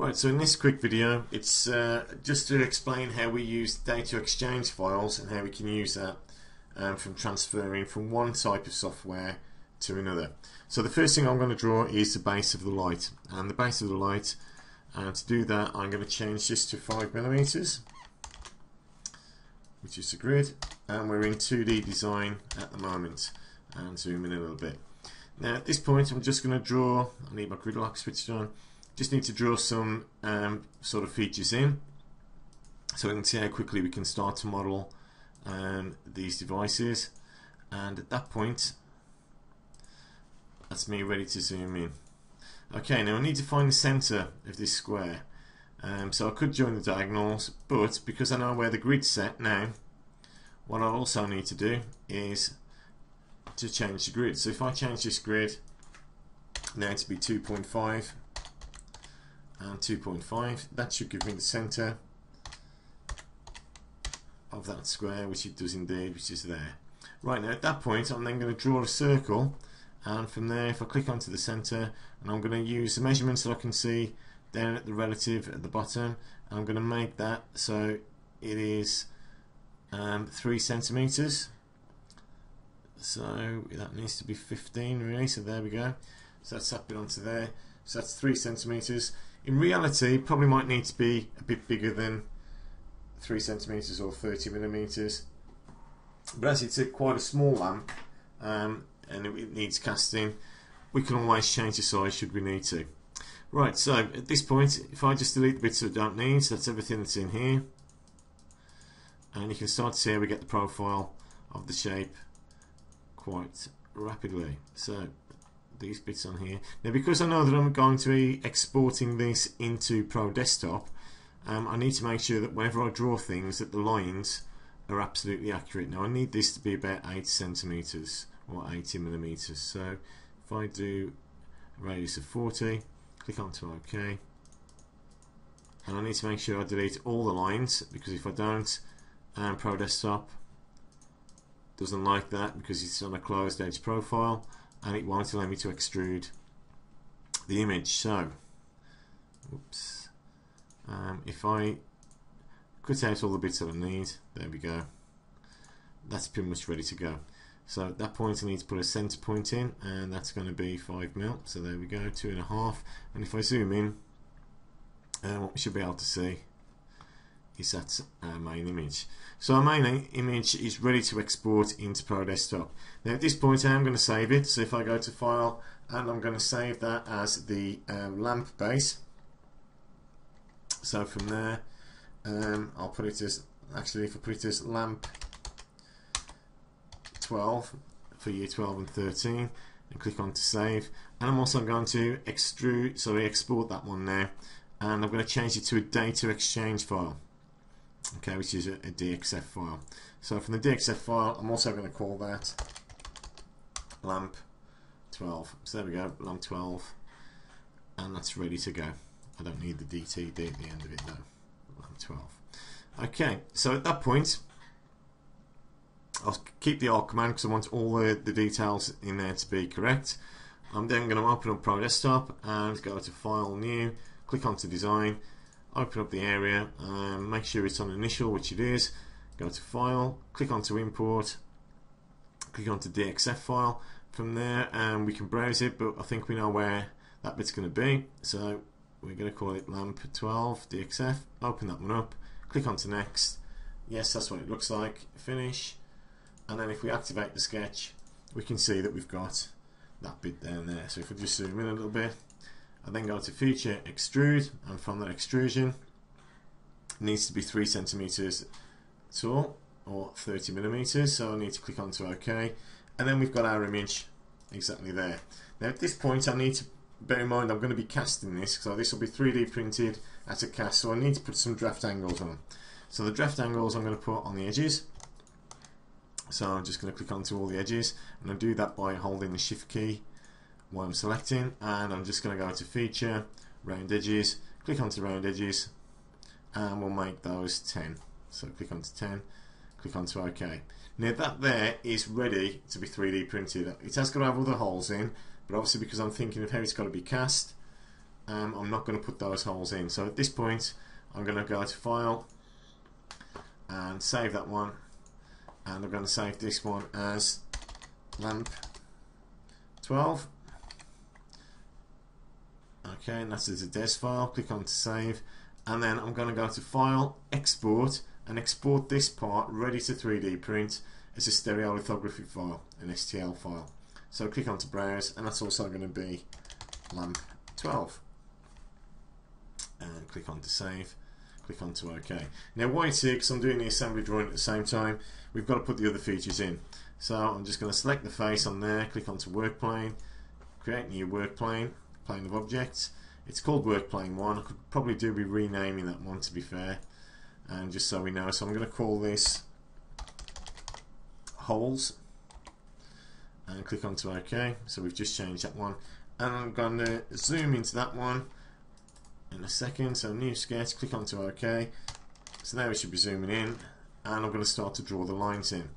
Right, so in this quick video, it's uh, just to explain how we use data exchange files and how we can use that um, from transferring from one type of software to another. So the first thing I'm going to draw is the base of the light. And the base of the light, and to do that, I'm going to change this to 5 millimeters, which is the grid. And we're in 2D design at the moment. And zoom in a little bit. Now at this point, I'm just going to draw, I need my grid lock switched on just need to draw some um, sort of features in so we can see how quickly we can start to model um, these devices and at that point that's me ready to zoom in okay now I need to find the center of this square um, so I could join the diagonals but because I know where the grid's set now what I also need to do is to change the grid. So if I change this grid now to be 2.5 and 2.5 that should give me the center of that square which it does indeed which is there. Right now at that point I'm then going to draw a circle and from there if I click onto the center and I'm going to use the measurements that I can see down at the relative at the bottom. I'm going to make that so it is um, 3 centimeters. So that needs to be 15 really. So there we go. So that's that bit onto there. So that's 3 centimeters. In reality, probably might need to be a bit bigger than 3 centimeters or 30 millimeters. But as it's a, quite a small lamp um, and it needs casting, we can always change the size should we need to. Right, so at this point, if I just delete the bits that I don't need, so that's everything that's in here. And you can start to see how we get the profile of the shape quite rapidly. So these bits on here. Now because I know that I'm going to be exporting this into Pro Desktop, um, I need to make sure that whenever I draw things that the lines are absolutely accurate. Now I need this to be about 8 centimeters or 80 millimeters. So if I do a radius of 40, click onto OK, and I need to make sure I delete all the lines because if I don't, um, Pro Desktop doesn't like that because it's on a closed edge profile and it won't allow me to extrude the image. So, oops, um, if I cut out all the bits that I need, there we go. That's pretty much ready to go. So at that point I need to put a center point in and that's going to be 5 mil. So there we go, two and if I zoom in, uh, what we should be able to see is that our main image. So our main image is ready to export into Pro Desktop. Now at this point I am going to save it. So if I go to File and I'm going to save that as the um, lamp base. So from there um, I'll put it as, actually if I put it as lamp 12 for year 12 and 13 and click on to save and I'm also going to extrude, sorry export that one now and I'm going to change it to a data exchange file okay, which is a, a DXF file. So from the DXF file, I'm also going to call that lamp 12. So there we go, lamp 12, and that's ready to go. I don't need the DTD at the end of it though. Lamp 12. Okay, so at that point, I'll keep the alt command because I want all the, the details in there to be correct. I'm then going to open up Pro Desktop and go to File, New, click onto Design, open up the area and make sure it's on initial which it is. Go to file click onto import click onto DXF file. From there and we can browse it but I think we know where that bit's going to be. So we're going to call it lamp 12 DXF open that one up click onto next. Yes that's what it looks like. Finish and then if we activate the sketch we can see that we've got that bit down there so if we just zoom in a little bit and then go to feature extrude and from that extrusion needs to be 3 centimeters tall or 30 millimeters so I need to click onto OK and then we've got our image exactly there. Now at this point I need to bear in mind I'm going to be casting this so this will be 3D printed at a cast so I need to put some draft angles on. So the draft angles I'm going to put on the edges so I'm just going to click onto all the edges and I do that by holding the shift key while I'm selecting and I'm just going to go to feature round edges click onto round edges and we'll make those 10 so click onto 10 click onto OK. Now that there is ready to be 3D printed. It has got to have other holes in, but obviously because I'm thinking of how it's got to be cast, um, I'm not going to put those holes in. So at this point, I'm going to go to File and save that one, and I'm going to save this one as lamp 12. Okay, and that's as a des file. Click on to save, and then I'm going to go to File, Export, and export this part ready to 3D print as a stereolithography file, an STL file. So click on to Browse, and that's also going to be lamp 12 and click on to save click on to OK now why it's here because I'm doing the assembly drawing at the same time. We've got to put the other features in. So I'm just going to select the face on there click onto work plane create new work plane plane of objects. It's called work plane 1 I could probably do be renaming that one to be fair and just so we know. So I'm going to call this holes and click onto OK so we've just changed that one. And I'm going to zoom into that one in a second. So new sketch, click onto OK. So now we should be zooming in and I'm going to start to draw the lines in.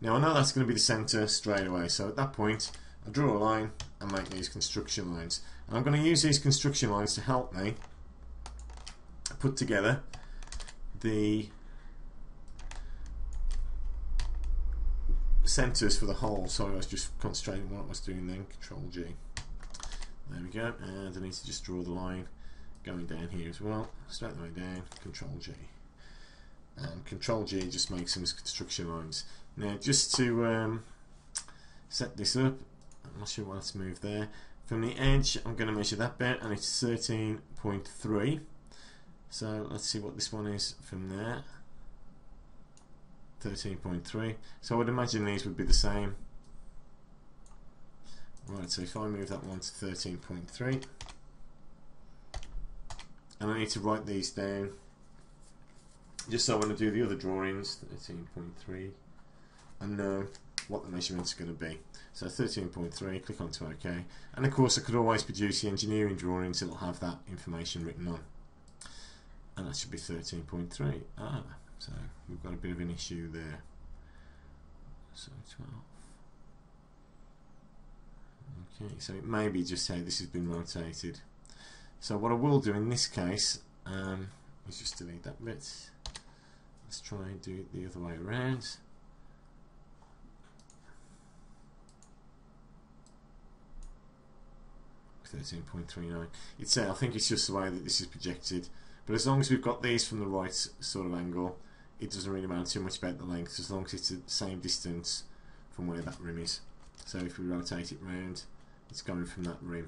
Now I know that's going to be the center straight away. So at that point I draw a line and make these construction lines. And I'm going to use these construction lines to help me put together the centers for the hole. Sorry, I was just concentrating on what I was doing then. Control G. There we go. And I need to just draw the line going down here as well, straight the way down, Control G. And Control G just makes some construction lines. Now just to um, set this up, I'm not sure why it's moved there. From the edge, I'm going to measure that bit, and it's 13.3. So let's see what this one is from there. 13.3. So I would imagine these would be the same. Right, so if I move that one to 13.3, and I need to write these down. Just so I do the other drawings 13.3 I know what the measurements are going to be so 13.3 click on to OK. And of course I could always produce the engineering drawings will have that information written on. And that should be 13.3 ah so we've got a bit of an issue there. So 12 okay so it may be just how this has been rotated so what I will do in this case um, is just delete that bit. Let's try and do it the other way around. Thirteen point three nine. It's uh, I think it's just the way that this is projected. But as long as we've got these from the right sort of angle, it doesn't really matter too much about the length, as long as it's the same distance from where that rim is. So if we rotate it round, it's coming from that rim.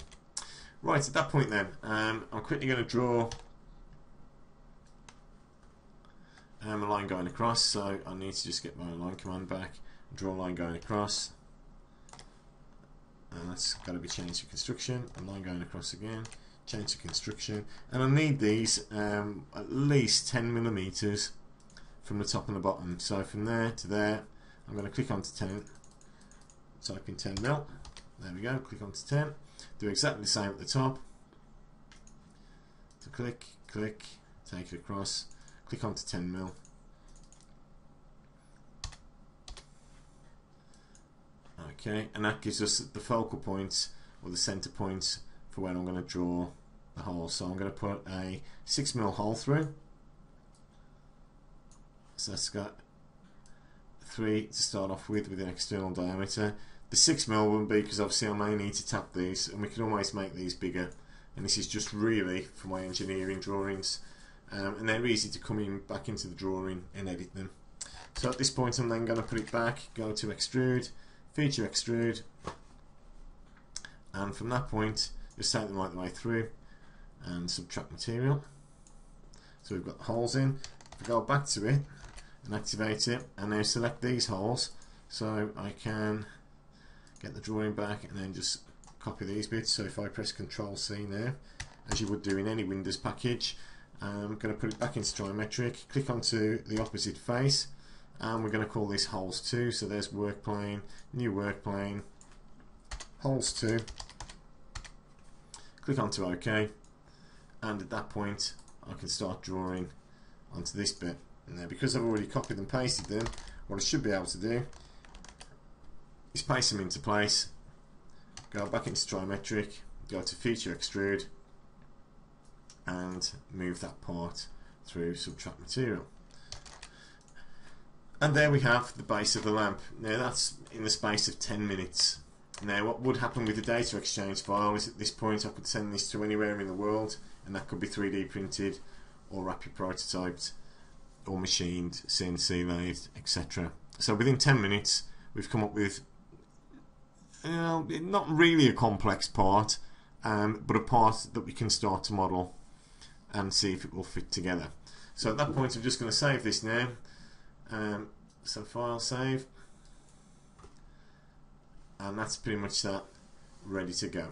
Right, at that point then, um, I'm quickly going to draw um, a line going across, so I need to just get my line command back, draw a line going across, and that's got to be changed to construction, a line going across again, change to construction, and I need these um, at least 10 millimeters from the top and the bottom, so from there to there, I'm going to click onto 10, type in 10 mil, there we go, click onto 10, do exactly the same at the top. So click, click, take it across, click onto 10 mil. Okay, and that gives us the focal points or the center points for when I'm going to draw the hole. So I'm going to put a 6 mil hole through. So that's got three to start off with with an external diameter the 6 mil wouldn't be because obviously I may need to tap these and we can always make these bigger and this is just really for my engineering drawings um, and they're easy to come in back into the drawing and edit them. So at this point I'm then going to put it back, go to extrude, feature extrude and from that point just take them right the way through and subtract material. So we've got the holes in. If I go back to it and activate it and now select these holes so I can get the drawing back and then just copy these bits. So if I press Control C now as you would do in any Windows package I'm going to put it back into Trimetric click onto the opposite face and we're going to call this holes 2 so there's work plane new work plane holes 2 click onto OK. And at that point I can start drawing onto this bit and now because I've already copied and pasted them what I should be able to do is place them into place, go back into trimetric, go to feature extrude and move that part through subtract material. And there we have the base of the lamp. Now that's in the space of 10 minutes. Now what would happen with the data exchange file is at this point I could send this to anywhere in the world and that could be 3D printed or rapid prototyped or machined, CNC lathed, etc. So within 10 minutes we've come up with you know, not really a complex part um, but a part that we can start to model and see if it will fit together. So at that point I'm just going to save this now. Um, so file save and that's pretty much that ready to go.